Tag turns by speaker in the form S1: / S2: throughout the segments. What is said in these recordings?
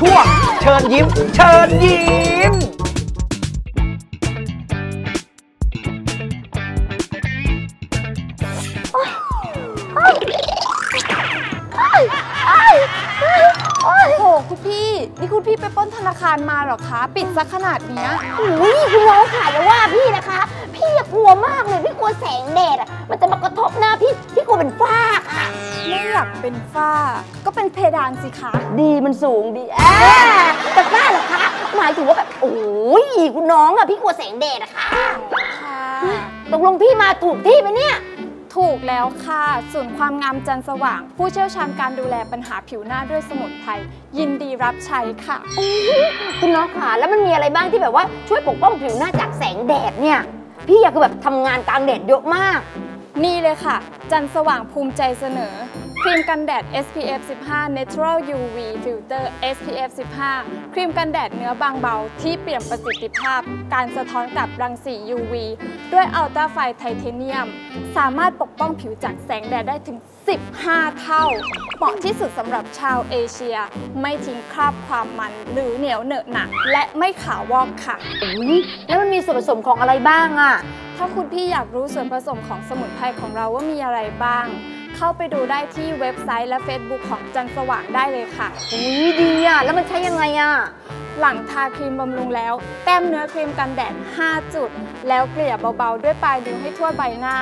S1: ช่วงเชิญยิ้ม เชิญยิ้ม
S2: โอ้โหคุณพี่ นี่คุณพี่ไปปล้นธนาคารมาเหรอคะ ปิดซะขนาดเนี้ย
S3: อุ้ยคุณน้องค่ะอย่าว่าพี่นะคะ พี่อย่ากลัวมากเลยพี่กลัวแสงแดดอะมันจะมากระทบหน้า เป็นฝ้า
S2: ก็เป็นเพดานสิคะ
S3: ดีมันสูงดีอ่าแต่ฝ้าเหรอคะ หมายถึงว่าแบบ โอ้ยคุณน้องอะพี่กลัวแสงแดดอะค่ะ
S2: ค่ะ
S3: ตกลงพี่มาถูกที่ไหมเนี่ย
S2: ถูกแล้วค่ะศูนย์ความงามจันทร์สว่าง ผู้เชี่ยวชาญการดูแลปัญหาผิวหน้าด้วยสมุนไพรยินดีรับใช้ค่ะ
S3: คุณน้องค่ะแล้วมันมีอะไรบ้างที่แบบว่าช่วยปกป้องผิวหน้าจากแสงแดดเนี่ย พี่อยากคือแบบทำงานกลางแดดเยอะมาก
S2: นี่เลยค่ะ จันทร์สว่างภูมิใจเสนอ ครีมกันแดด SPF 15 Natural UV Filter SPF 15 ครีมกันแดดเนื้อบางเบาที่เปลี่ยนประสิทธิภาพ การสะท้อนกลับรังสี UV ด้วยอัลตราไฟไทเทเนียม สามารถปกป้องผิวจากแสงแดดได้ถึง 15 เท่า เหมาะที่สุดสำหรับชาวเอเชีย ไม่ทิ้งคราบความมันหรือเหนียวเหนอะหนะและไม่ขาววอกค่ะ
S3: อุ๊ยแล้วมันมีส่วนผสมของอะไรบ้างอะ
S2: ถ้าคุณพี่อยากรู้ส่วนผสมของสมุนไพรของเราว่ามีอะไรบ้าง เข้าไปดูได้ที่เว็บไซต์และ Facebook ของจันทร์สว่างได้เลยค่ะ
S3: อุ้ยดีอะ แล้วมันใช้ยังไงอะ
S2: หลังทาครีมบำรุงแล้ว แต้มเนื้อครีมกันแดด 5 จุด แล้วเกลี่ยเบาๆ ด้วยปลายนิ้วให้ทั่วใบหน้า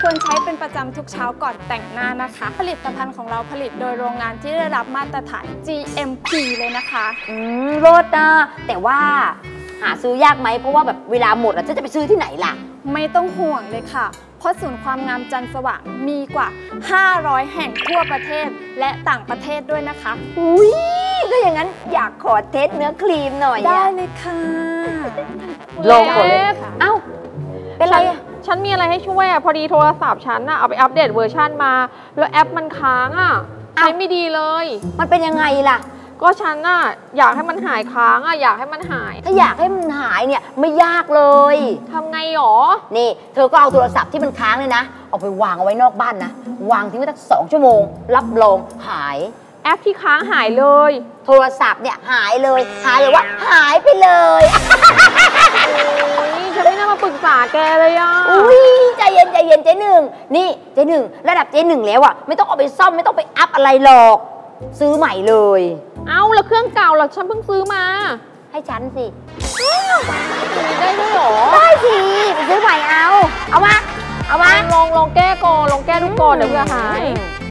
S2: ควรใช้เป็นประจำทุกเช้าก่อนแต่งหน้านะคะ ผลิตภัณฑ์ของเราผลิตโดยโรงงานที่ได้รับมาตรฐาน GMP เลยนะคะ
S3: อืมรสอะแต่ว่าหาซื้อยากไหมเพราะว่าแบบเวลาหมดอะจะจะไปซื้อที่ไหนล่ะ
S2: ไม่ต้องห่วงเลยค่ะ เพราะศูนย์ความงามจันทร์สว่างมีกว่า 500 แห่งทั่วประเทศและต่างประเทศด้วยนะคะ
S3: อุ้ยถ้าอย่างนั้นอยากขอ test เนื้อครีมหน่อย
S2: ได้
S3: อะ
S2: เลยค่ะ
S3: ลองก่อนเลย
S2: ค่ะ
S3: เอ้าเป็นไรอะ
S4: ฉันมีอะไรให้ช่วยอะพอดีโทรศัพท์ฉันอะเอาไป update version มา แล้วแอปมันค้างอะใช้ไม่ดีเลย
S3: มันเป็นยังไงล่ะ
S4: ก็ฉันอะอยากให้มันหายค้างอะอยากให้มันหาย
S3: ถ้าอยากให้มันหายเนี่ยไม่ยากเลย
S4: ทำไงหรอ
S3: นี่ เธอก็เอาโทรศัพท์ที่มันค้างเลยนะ เอาไปวางเอาไว้นอกบ้านนะ วางทิ้งไว้สักสองชั่วโมง รับรองหาย
S4: แอปที่ค้างหายเลย
S3: โทรศัพท์เนี่ยหายเลย หายเลยว่าหายไปเลย
S4: โอ้ยฉันไม่น่ามาปรึกษาแกเลยอะ
S3: อุ้ยใจเย็นใจเย็นเจ๊หนึ่งนี่เจ๊หนึ่งระดับเจ๊หนึ่งแล้วอะไม่ต้องเอาไปซ่อมไม่ต้องไปอัพอะไรหรอก ซื้อใหม่เลย
S4: เอ้าแล้วเครื่องเก่าล่ะฉันเพิ่งซื้อมา
S3: ให้ฉันสิ
S4: ได้ด้วยเหรอ
S3: ได้สิไปซื้อใหม่เอา เอามา เอามา
S4: ลองลองแก้ก่อนลองแก้ดูก่อนเดี๋ยวเผื่อหาย
S3: อืม